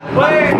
Word.